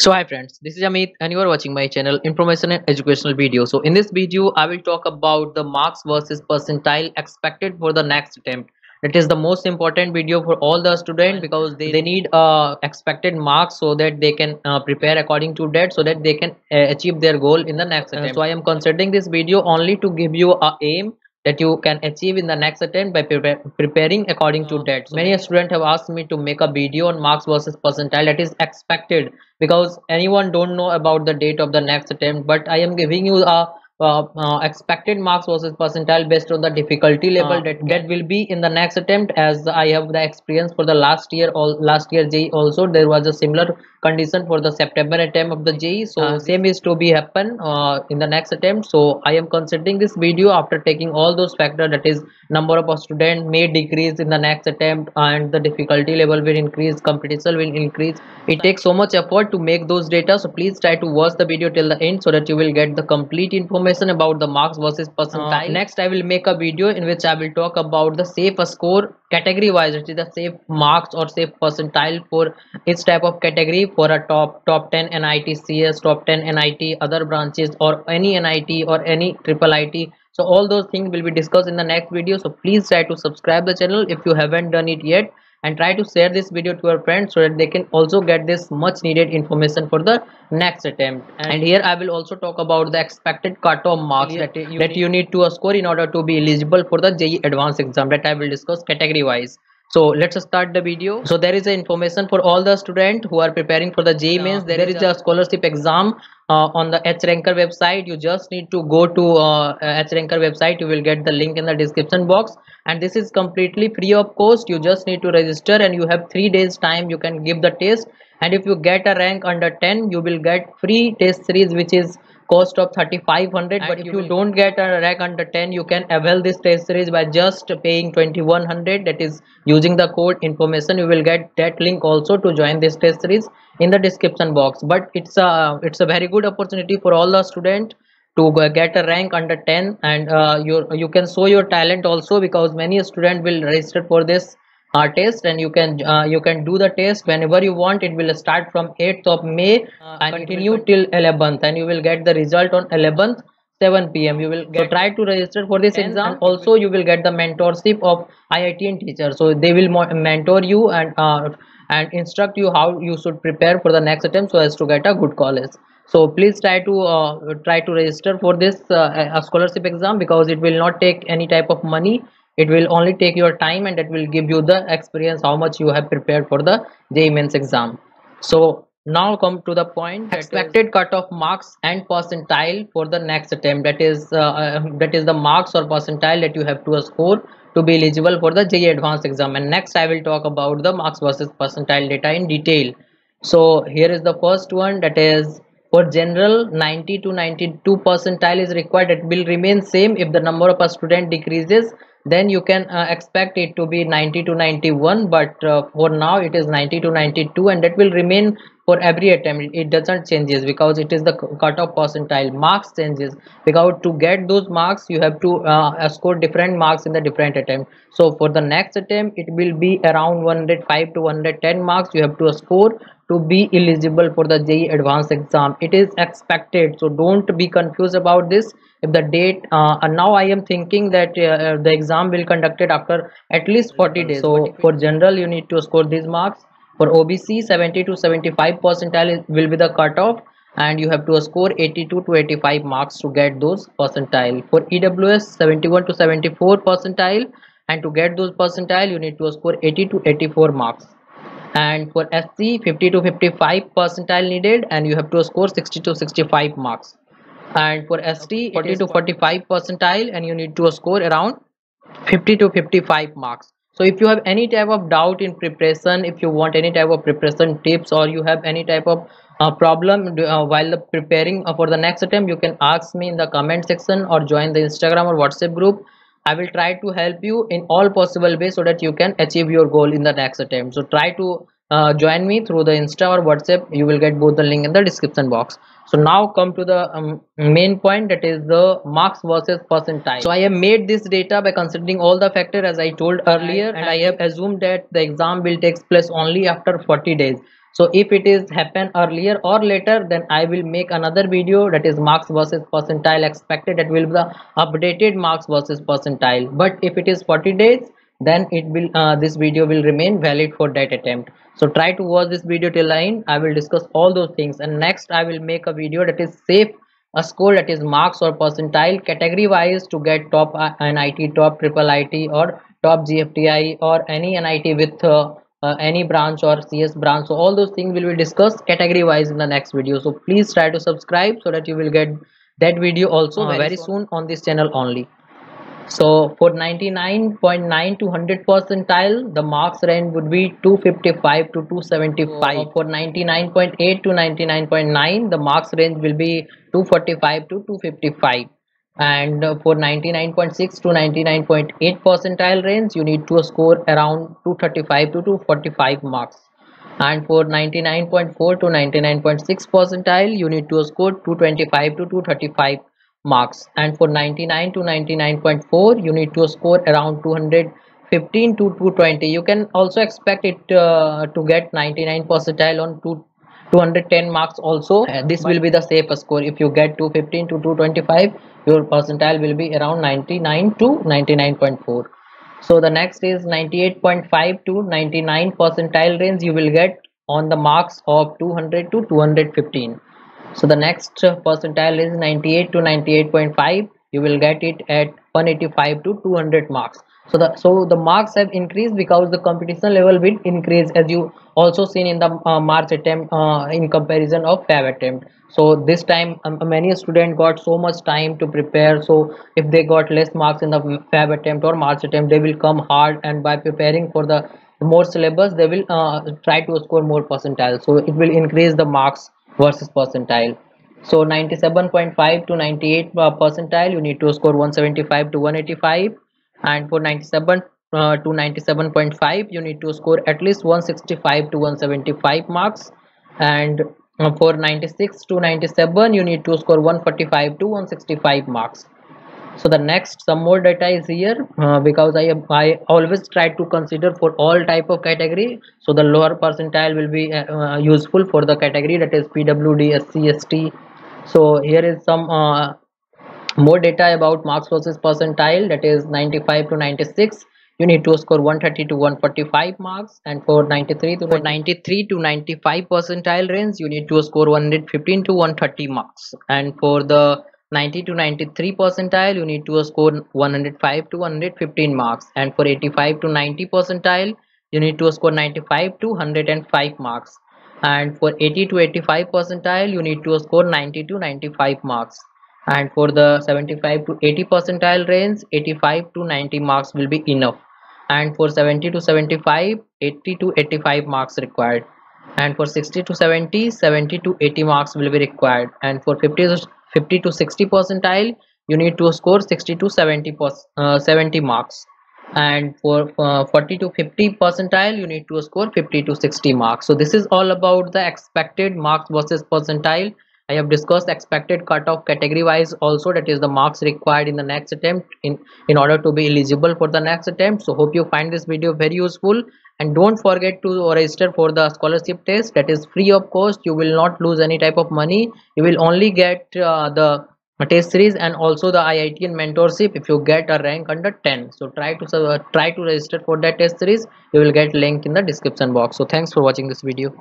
So hi friends, this is Amit and you are watching my channel information and educational video. So in this video I will talk about the marks versus percentile expected for the next attempt. It is the most important video for all the students because they, they need uh, expected marks so that they can uh, prepare according to that so that they can uh, achieve their goal in the next attempt. so I am considering this video only to give you a aim that you can achieve in the next attempt by pre preparing according to oh, that many students have asked me to make a video on marks versus percentile that is expected because anyone don't know about the date of the next attempt but i am giving you a uh, uh, expected marks versus percentile based on the difficulty level uh, that that will be in the next attempt. As i have the experience for the last year all last year JEE also there was a similar condition for the september attempt of the JEE so uh, same is to be happen uh, in the next attempt. So i am considering this video after taking all those factors that is number of students may decrease in the next attempt and the difficulty level will increase competition will increase. It takes so much effort to make those data. So please try to watch the video till the end so that you will get the complete information information about the marks versus percentile. Uh, next, I will make a video in which I will talk about the safe score category wise. It is the safe marks or safe percentile for each type of category for a top top 10 NIT CS, top 10 NIT other branches or any NIT or any triple IT. So all those things will be discussed in the next video. So please try to subscribe the channel if you haven't done it yet and try to share this video to your friends so that they can also get this much needed information for the next attempt. And, and here i will also talk about the expected cutoff marks that you, that you need to score in order to be eligible for the JEE advanced exam that i will discuss category wise so let's start the video. So there is a information for all the students who are preparing for the JEE mains. There, there is, a, scholarship exam uh, on the hranker website. You just need to go to uh, hranker website. You will get the link in the description box. And this is completely free of cost. You just need to register and you have three days time. You can give the test. And if you get a rank under 10 you will get free test series which is cost of 3500 but if you, you don't get a rank under 10 you can avail this test series by just paying 2100 that is using the code information you will get that link also to join this test series in the description box. But it's a it's a very good opportunity for all the students to get a rank under 10 and uh, you you can show your talent also because many students will register for this uh, test and you can uh, you can do the test whenever you want. It will start from 8th of may uh, and continue till 11th and you will get the result on 11th 7 pm you will get, so try to register for this exam. also you will get the mentorship of IITian teacher so they will mentor you and uh, and instruct you how you should prepare for the next attempt so as to get a good college. So please try to uh, try to register for this uh, scholarship exam because it will not take any type of money it will only take your time and it will give you the experience how much you have prepared for the JEE mains exam. So now come to the point expected cutoff marks and percentile for the next attempt. That is uh, uh, that is the marks or percentile that you have to score to be eligible for the JEE advanced exam. And next I will talk about the marks versus percentile data in detail. So here is the first one. That is for general 90 to 92 percentile is required. It will remain same if the number of a student decreases then you can uh, expect it to be 90 to 91 but uh, for now it is 90 to 92 and that will remain for every attempt. It doesn't changes because it is the cutoff percentile. Marks changes. Because to get those marks you have to uh, score different marks in the different attempt. So for the next attempt it will be around 105 to 110 marks you have to score to be eligible for the JEE advanced exam. It is expected. So don't be confused about this. If the date uh, and now i am thinking that uh, uh the exam will conducted after at least 40 days. so for general you need to score these marks. For obc 70 to 75 percentile will be the cutoff and you have to score 82 to 85 marks to get those percentile. For ews 71 to 74 percentile and to get those percentile you need to score 80 to 84 marks and for sc 50 to 55 percentile needed and you have to score 60 to 65 marks. And for ST 40 to 45 percentile and you need to score around 50 to 55 marks. So if you have any type of doubt in preparation if you want any type of preparation tips or you have any type of uh, problem uh, while preparing uh, for the next attempt you can ask me in the comment section or join the instagram or whatsapp group i will try to help you in all possible ways so that you can achieve your goal in the next attempt. So try to uh, join me through the insta or whatsapp. You will get both the link in the description box. So now come to the um, main point that is the marks versus percentile. So i have made this data by considering all the factors as i told earlier and i have assumed that the exam will take place only after 40 days so if it is happen earlier or later then i will make another video that is marks versus percentile expected. That will be the updated marks versus percentile. But if it is 40 days then it will uh, this video will remain valid for that attempt. So try to watch this video till end. I will discuss all those things. And next i will make a video that is safe a score that is marks or percentile category wise to get top uh, NIT, top triple IT or top GFTI or any NIT with uh, uh, any branch or CS branch. So all those things will be discussed category wise in the next video. So please try to subscribe so that you will get that video also uh, very soon. on this channel only. So for 99.9 to 100 percentile the marks range would be 255 to 275 for 99.8 to 99.9 the marks range will be 245 to 255 and for 99.6 to 99.8 percentile range you need to score around 235 to 245 marks. And for 99.4 to 99.6 percentile you need to score 225 to 235 marks. And for 99 to 99.4 you need to score around 215 to 220 you can also expect it uh, to get 99 percentile on 2 210 marks also. Uh, this will be the safest score. If you get 215 to 225 your percentile will be around 99 to 99.4 so the next is 98.5 to 99 percentile range you will get on the marks of 200 to 215 so the next percentile is 98 to 98.5 you will get it at 185 to 200 marks. So the so the marks have increased because the competition level will increase as you also seen in the uh, march attempt uh, in comparison of Feb attempt. So this time um, many students got so much time to prepare so if they got less marks in the Feb attempt or march attempt they will come hard and by preparing for the more syllabus they will uh, try to score more percentile. So it will increase the marks versus percentile so 97.5 to 98 uh, percentile you need to score 175 to 185 and for 97 uh, to 97.5 you need to score at least 165 to 175 marks. And uh, for 96 to 97 you need to score 145 to 165 marks. So the next some more data is here uh, because I I always try to consider for all type of category. So the lower percentile will be uh, uh useful for the category that is PWD SC ST so here is some uh, more data about marks versus percentile that is 95 to 96 you need to score 130 to 145 marks and for 93 to 93 to 95 percentile range you need to score 115 to 130 marks. And for the 90 to 93 percentile you need to score 105 to 115 marks. And for 85 to 90 percentile you need to score 95 to 105 marks and for 80 to 85 percentile you need to score 90 to 95 marks. And for the 75 to 80 percentile range 85 to 90 marks will be enough. And for 70 to 75 80 to 85 marks required. And for 60 to 70 70 to 80 marks will be required. And for 50 to 50 to 60 percentile you need to score 60 to 70 uh, 70 marks and for uh, 40 to 50 percentile you need to score 50 to 60 marks. So this is all about the expected marks versus percentile. I have discussed expected cutoff category wise also that is the marks required in the next attempt in in order to be eligible for the next attempt. So hope you find this video very useful. And don't forget to register for the scholarship test. That is free of cost you will not lose any type of money. You will only get uh, the test series and also the IITian mentorship if you get a rank under 10 so try to uh, try to register for that test series you will get link in the description box. So thanks for watching this video